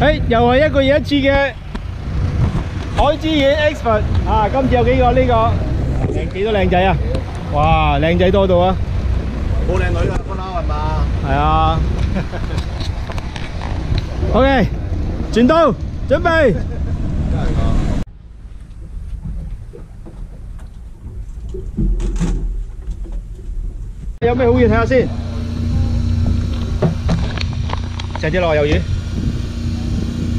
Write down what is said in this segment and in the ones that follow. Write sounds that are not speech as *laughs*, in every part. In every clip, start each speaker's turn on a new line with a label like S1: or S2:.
S1: 誒，又係一個月一次嘅海之野 expert 啊！今次有幾個呢、個靚幾多靚仔啊？哇，靚仔多到啊！
S2: 冇靚女啦，不嬲係嘛？
S1: 係啊。OK，轉刀，準備。有咩好嘢睇下先？成隻落魷魚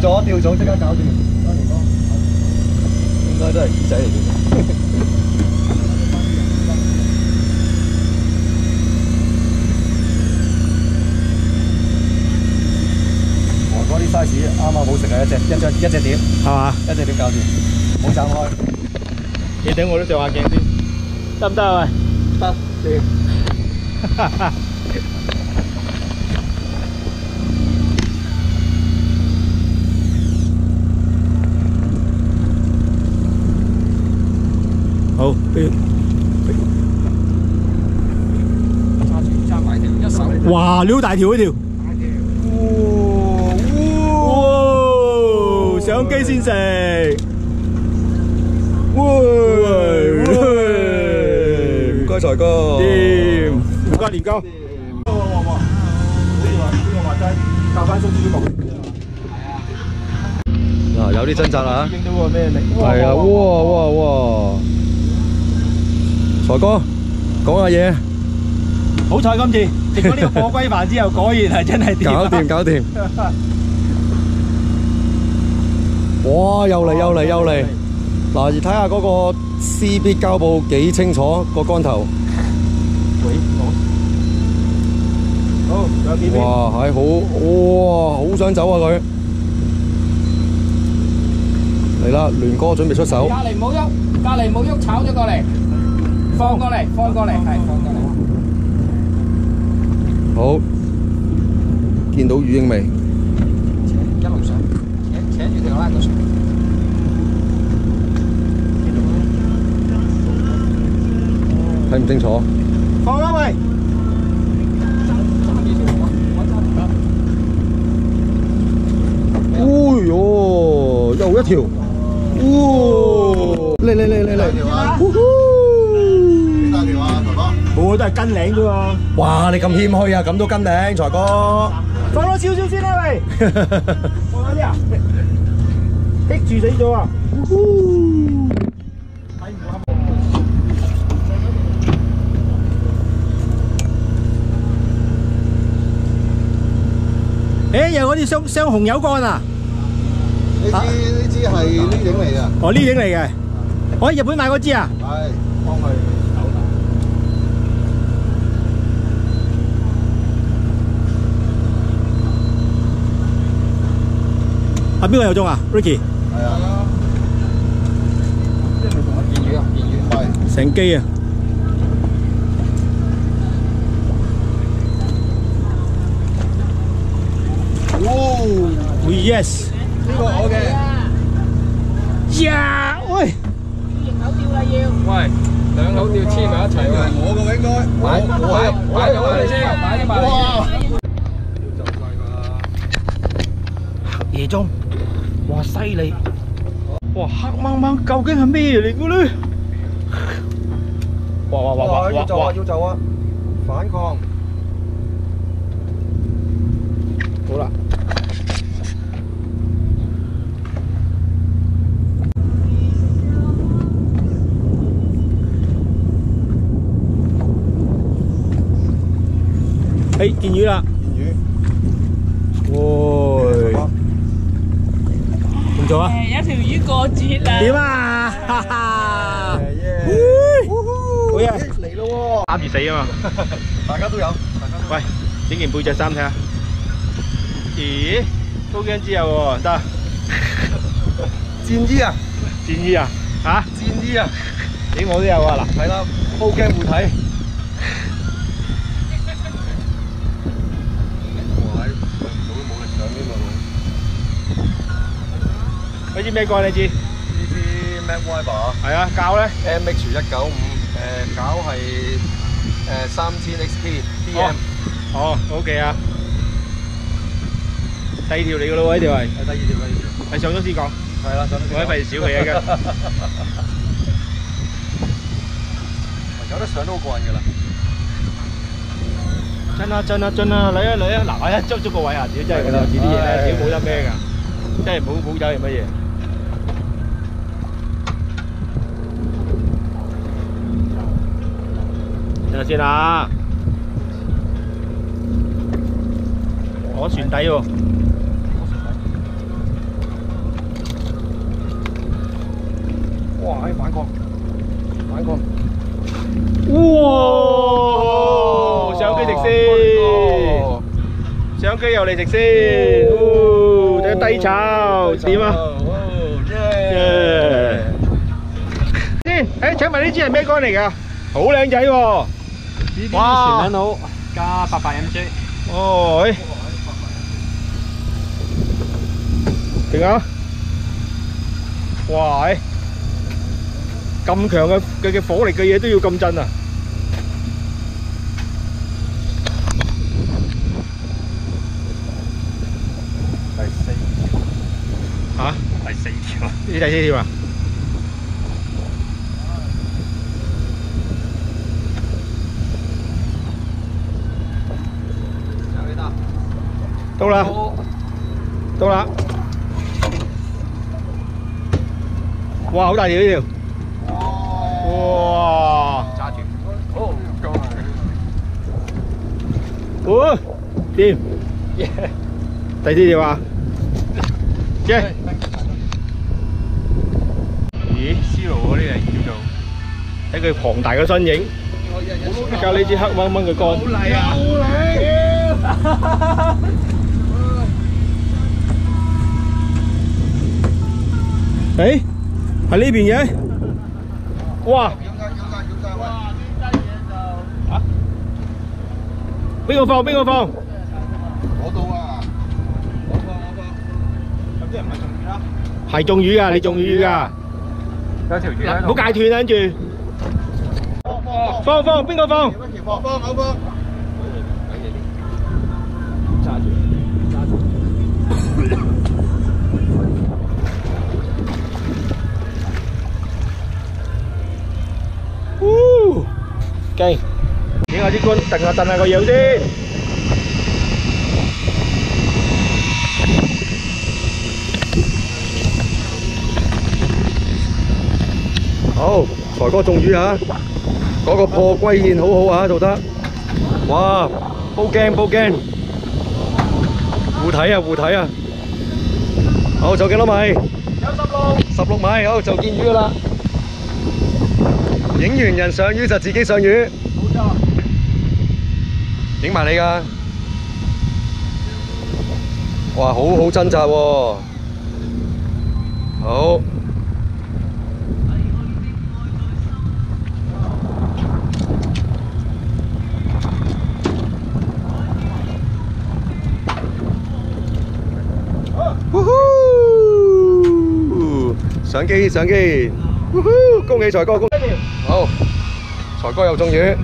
S2: 咗掉咗，即刻搞掂。多謝哥。應該都係耳仔嚟嘅。*laughs* size 啱啱好食啊！一隻一隻一隻碟，
S1: 係嘛？
S2: 一隻碟搞掂，冇斬開。
S1: 你等我都上下鏡先，得唔得啊？
S2: 得，掂。*laughs* *laughs*
S1: 好，不如
S3: 揸住揸埋條一手。
S1: 哇，你好大條嗰條，哇！哇相機先食，哇！
S2: 唔該財哥。
S1: 掂，唔該年糕。
S2: 哇哇哇！呢個話呢個話齋教翻叔叔啲嗱，有啲掙扎啦
S1: 影到個咩力？
S2: 係啊，哇哇哇！財哥講下嘢，
S1: 好彩今次食咗呢個火龜飯之後，果然係真係掂
S2: 搞掂搞掂。哇！又嚟又嚟又嚟！嗱，睇下嗰個 CB 膠布幾清楚個竿頭。
S1: 喂，好，好，仲有幾邊？
S2: 哇！係好哇，好想走啊佢。嚟啦，聯哥準備出手。
S3: 隔離唔好喐，隔離唔好喐，炒咗過嚟，放過嚟，放過嚟，係放過嚟。
S2: 好，見到魚影未？
S3: 一路上，扯扯住條拉個上。
S2: 睇唔清楚。
S1: 放啦喂！
S2: 哎呦，又一條。哇！嚟嚟嚟嚟嚟！呼呼
S1: 冇啊，都係跟領啫喎。
S2: 哇！你咁謙虛啊，咁都跟領，財哥。
S1: 放多少少先啦喂，*laughs* 放多啲啊！逼住死咗啊！誒，又嗰啲雙雙紅油乾啊！
S2: 呢支呢支係呢影嚟㗎，
S1: 哦，呢影嚟嘅，我喺日本買嗰支啊！
S2: 係幫佢
S1: 啊，邊個有中啊？Ricky，
S2: 係啊，
S3: 見魚啊，見魚。
S2: 係
S1: 成機啊！
S2: 哦
S1: ，Yes，
S2: 呢個我嘅，
S1: 呀，喂，
S3: 喂，兩口吊黐埋一齊
S2: 呢個係
S3: 喎。
S2: 我嘅喎應該，
S3: 擺
S2: 我
S3: 擺
S2: 我
S3: 擺咗埋嚟先，擺咗埋嚟
S2: 哇！
S1: 夜中，哇，犀利！哇，黑掹掹，究竟係咩嚟嘅咧？哇哇哇哇
S2: 哇！要走啊！要走啊！反抗！
S1: 好啦，誒，見魚啦！
S2: 見
S1: 喂，
S2: 魚，
S4: 有條魚過節啦！
S1: 點啊？哈哈！
S2: 耶！
S1: 好嘢
S2: 嚟咯
S1: 擔住死啊嘛！
S2: 喎！大家都有，大家都有。
S1: 喂，整件背脊衫睇下。咦？高姜之有喎，得
S2: 戰衣啊！
S1: 戰衣啊？嚇？
S2: 戰衣啊！
S1: 咦，我都有啊！嗱，
S2: 睇啦，高鏡護體。哇！喺上唔到都冇力上添啊！
S1: 嗰支咩杆你知？
S2: 呢支 Mac Wiper
S1: 係啊，教咧。
S2: MH 一九五，誒搞係誒三千 XP DM，
S1: 哦，OK 啊。第二條嚟噶咯喎，呢條係。
S2: 係第二條，第二條。
S1: 係上咗先講，
S2: 係啦，上咗
S1: 我喺費事小氣啊嘅。
S2: 有得上都好過癮噶啦。
S1: 真啊真啊真啊，嚟啊嚟啊！嗱，我一捉咗個位啊，屌真係有時啲嘢咧，屌冇得咩㗎，真係冇冇走係乜嘢。下先啦，我船底喎。
S2: 哇！喺反光，反光。
S1: 哇！相機食先，相機又嚟食先，哦，睇下低炒點啊？
S2: 耶！
S1: 先，誒請問呢支係咩杆嚟㗎？好靚仔喎！哇！
S3: 佬加八百 mg，
S1: 哦，誒，停啊！哇！誒，咁強嘅嘅嘅火力嘅嘢都要咁震啊！
S2: 第四
S1: 嚇？
S2: 第四條。
S1: 呢第四條啊？到啦，到啦！哇，好大條呢條！哇！
S3: 揸住。
S2: 好，夠啦。
S1: 哦，掂！第四條啊？耶！咦，Zero 嗰啲嚟叫做睇佢龐大嘅身影，加呢支黑掹掹嘅杆。好嚟啊！诶，喺呢邊嘅，哇！邊個放？邊個放？
S2: 嗰度啊！我放我放。有啲人唔係中意啦。
S1: 係中魚㗎，你中魚㗎。
S3: 有条鱼喺
S1: 唔好戒斷啊，跟住放放，邊個放？
S2: 放放好放。
S1: 揸住，揸住。呜，勁！影下啲杆，蹬下蹬下個樣先。
S2: 好，財哥中魚啊！嗰、個破龜宴好好啊，做得。哇！煲鏡煲鏡，護體啊護體啊！好，就幾多米？有十六。十六米，好就見魚噶啦。影完人上魚就自己上魚。冇錯。影埋你噶。哇，好好掙扎喎、好。呼呼！上機上機！呼呼！恭喜財哥，恭！好，財哥又中魚，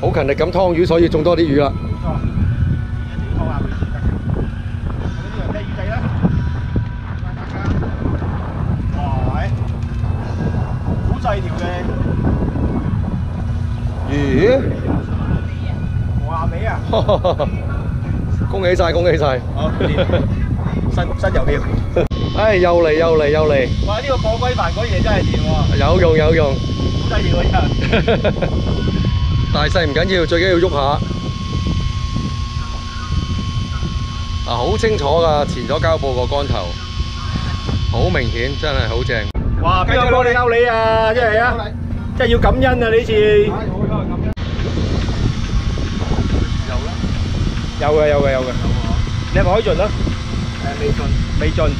S2: 好勤力咁劏魚，所以中多啲魚啦。咦？
S1: 磨牙尾啊！
S2: 恭喜晒，恭喜晒！
S1: 好，新新郵票。
S2: 唉，又嚟又嚟又嚟，
S1: 哇！呢個破龜飯嗰嘢真係掂喎，
S2: 有用有用，
S1: 好得意喎真係。*laughs*
S2: 大細唔緊要，最緊要喐下。啊，好清楚噶，前咗膠布個竿頭，好明顯，真係好正。
S1: 哇！邊個幫你勾你啊？真係啊！真係要感恩啊！呢次有嘅有嘅有嘅，你係咪開盡啦？誒未盡，未盡，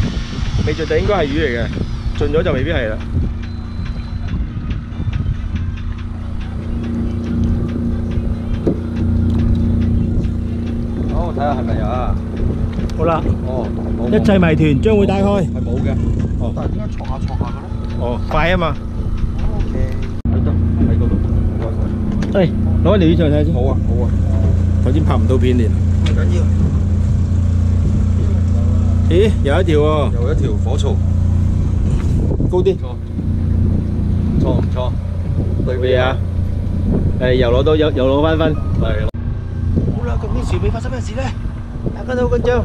S1: 未盡就應該係魚嚟嘅，盡咗就未必係啦。
S2: 好，睇下係咪有啊？
S1: 好啦，
S2: 哦，冇
S1: 一切謎團將會打開。
S2: 係冇嘅。
S1: 哦
S2: 但係點解戳下戳下嘅咧
S1: 哦，快啊嘛
S2: ！？O K，喺度喺嗰度，唔該
S1: 誒，攞翻條魚上嚟睇下先。
S2: 好啊好啊，
S1: 頭先拍唔到片連。
S2: 唔緊要。
S1: 咦，有一條喎，
S2: 又一條火槽，
S1: 高啲。
S2: 錯唔錯？對
S1: 咩啊？誒，又攞到又又攞翻分。
S2: 係咯。
S1: 好啦，究竟船尾發生咩事咧？大家都好緊張。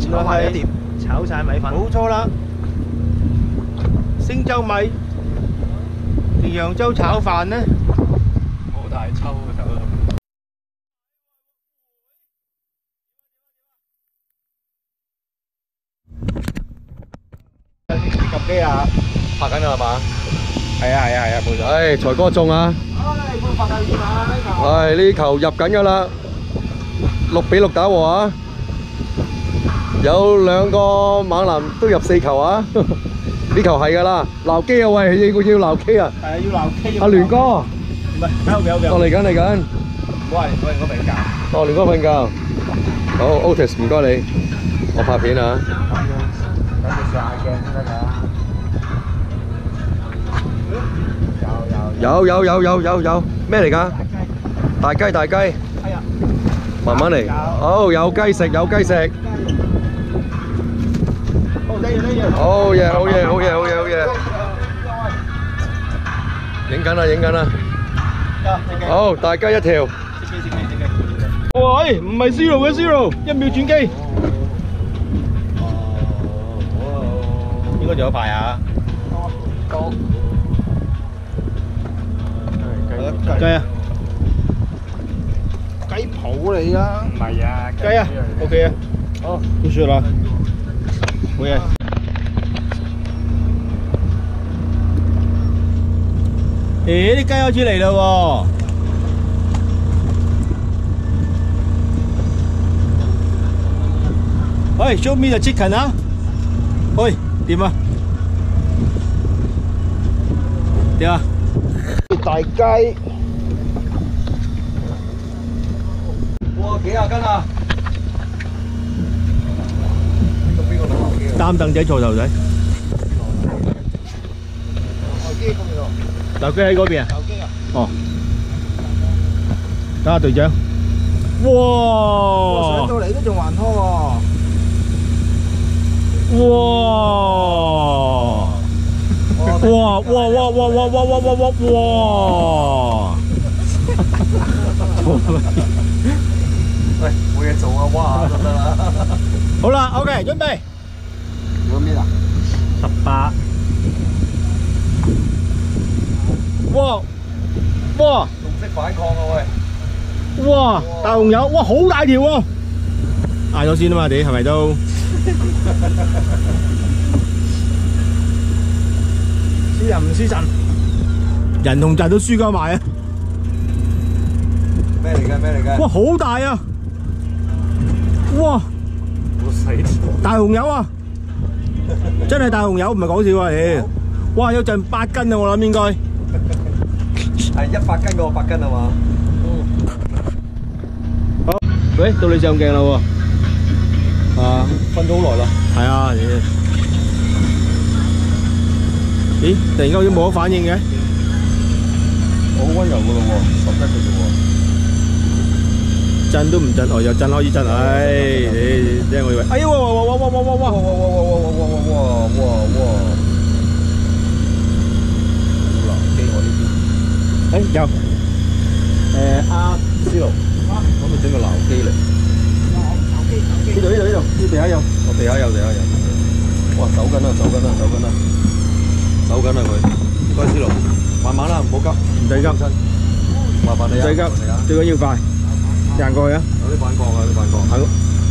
S1: 原來係一碟炒晒米粉。冇錯啦，星洲米定揚州炒飯呢？
S2: 好大抽啊！搞到。
S1: 及機啊！
S2: 拍緊啦係嘛？
S1: 係啊係啊係啊，冇錯。
S2: 唉，財哥中啊！
S1: 唉，呢球。
S2: 唉，呢球入緊噶啦，六比六打和啊！有兩個猛男都入四球啊！*laughs* 呢球係噶啦，鬧機啊喂，要要鬧機啊！
S1: 係啊，要鬧 K。
S2: 阿聯哥，
S1: 唔係，喺後邊後邊。
S2: 我嚟緊嚟緊，
S1: 唔好話聯哥，聯哥瞓覺。
S2: 哦聯哥瞓覺，好 Otis 唔該你，我拍片啊！
S1: 等佢上下鏡先得㗎。有有。
S2: 有有有有咩嚟㗎？大雞大雞，
S1: 哎呀，
S2: 慢慢嚟。好有雞食有雞食，
S1: 好
S2: 嘢好嘢好嘢好嘢好嘢，影緊啦影緊啦，好大雞一條。
S1: 喂，唔係 zero 嘅 zero，一秒轉機。應該仲有排啊！雞啊！
S3: 雞泡嚟噶，唔係啊，
S1: 雞啊！OK 啊！哦，都算啦，冇嘢。誒，啲雞開始嚟啦喎！喂，show me the chicken 啊！喂，點啊？點啊？
S3: 大雞，
S2: 哇，幾啊斤啊！邊個邊個攞機啊？
S1: 擔凳仔坐頭仔，
S3: 牛機咁樣，
S1: 嗱佢喺嗰邊啊？
S3: 牛機啊，
S1: 哦，等下隊長。哇！
S3: 上到嚟都仲還拖喎。
S1: 哇！哇哇哇哇哇哇哇哇哇哇！
S2: 喂，冇嘢做啊，哇就得啦。
S1: 好啦，OK，准备。
S3: 有咩啊？
S1: 十八。哇！哇！
S2: 仲识反抗啊喂！
S1: 哇！大紅友，哇，好大条喎！嗌咗先啊嘛，你系咪都？
S3: 輸人唔輸陣，
S1: 人同陣都輸交埋啊！
S2: 咩嚟嘅咩嚟嘅？
S1: 哇，好大啊！哇！
S2: 我
S1: 大紅油啊！真係大紅油，唔係講笑啊！屌，哇，有陣八斤啊，我諗應該。
S2: 係一百斤過八斤係嘛？
S1: 好，喂，到你上鏡啦喎。啊，
S2: 瞓咗好耐啦。
S1: 係啊，咦？突然間好似冇咗反應嘅。
S2: 我好温柔噶咯喎，十一嘅啫喎。
S1: 震都唔震，哦，又震開始震，唉，你聽我以為，哎呀，哇哇哇哇哇哇哇哇！
S2: 哇哇哇哇哇哇哇哇哇！好難機我呢邊。
S1: 哎有，
S2: 誒阿思路，可唔可以整個鬧機嚟？
S1: 呢度呢度呢度，呢地下有。
S2: 我地下有地下有。哇，走緊啦，走緊啦，走緊啦，走緊啦佢。唔該，思路，慢慢啦，唔好急，
S1: 唔使急，
S2: 麻煩你啊。
S1: 唔使急，最緊要快，行過去啊！
S2: 有啲反角啊，有啲反角。
S1: 行，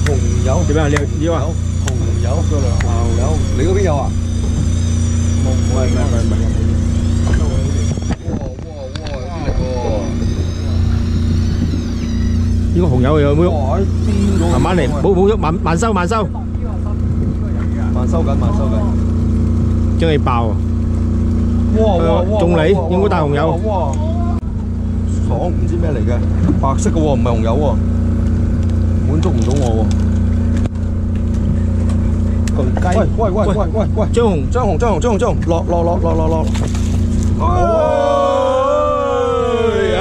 S2: 紅油
S1: 點啊？你要啊？
S2: 紅油嗰兩牛油，你嗰邊有啊？冇，唔係唔係唔係唔係。哇哇哇！有啲力喎。
S1: 呢個紅油有冇喐？
S2: 哇！喺邊嗰個？
S1: 慢慢嚟，冇冇喐，慢慢收慢收，
S2: 慢收緊，慢收緊。
S1: 將佢爆啊！
S2: 哇！
S1: 中你應該大紅油
S2: 哇！爽，唔知咩嚟嘅，白色嘅喎，唔係紅油喎，滿足唔到我喎。
S1: 巨雞
S2: 喂喂喂喂喂喂！
S1: 張紅，
S2: 張紅張紅張紅張紅，落落落落落落。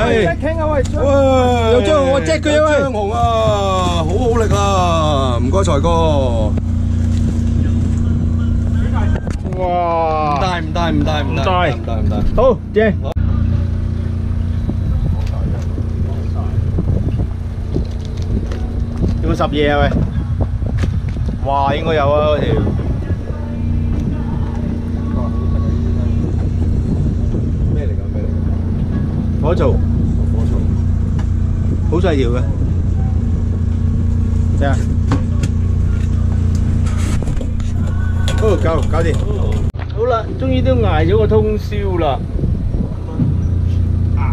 S1: 哎，
S3: 傾啊喂！
S2: 喂，
S1: 有張紅我隻佢啊喂
S2: 張紅啊，好好力啊！唔該財哥。唔
S1: 哇！
S2: 帶唔帶唔帶唔帶唔帶唔帶唔帶。
S1: 好正。有冇十嘢啊喂？哇，應該有啊嗰條。
S2: 咩嚟㗎？咩嚟㗎？
S1: 火槽，
S2: 火蟲。
S1: 好細條嘅。睇下。哦，夠搞掂。好啦，終於都捱咗個通宵啦。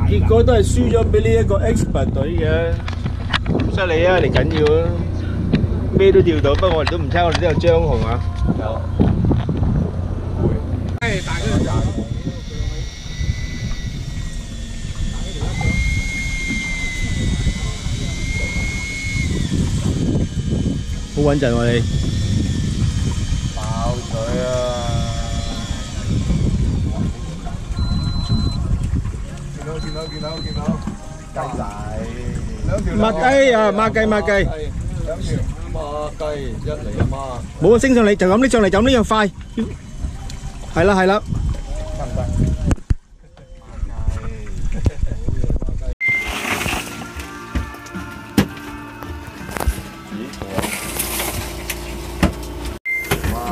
S1: 結果都係輸咗俾呢一個 expert 隊嘅，犀利啊！嚟緊要啊，咩都釣到，不過我哋都唔差，我哋都有張紅啊。
S2: 有。
S1: 好穩陣喎你。
S2: 見到見到見到見到雞仔，兩條
S1: 抹雞啊，抹雞抹雞，
S2: 兩條孖雞一嚟啊嘛，
S1: 冇升上嚟就咁拎上嚟，就咁呢樣快。係啦係啦。
S2: 得唔得？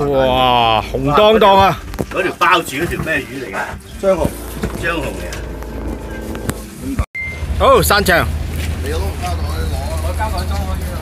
S1: 哇，紅當當啊！
S4: 嗰條包住嗰條咩魚嚟㗎？
S2: 張紅，
S4: 張紅嚟啊！
S1: 好散场
S4: 你胶袋攞胶袋装可以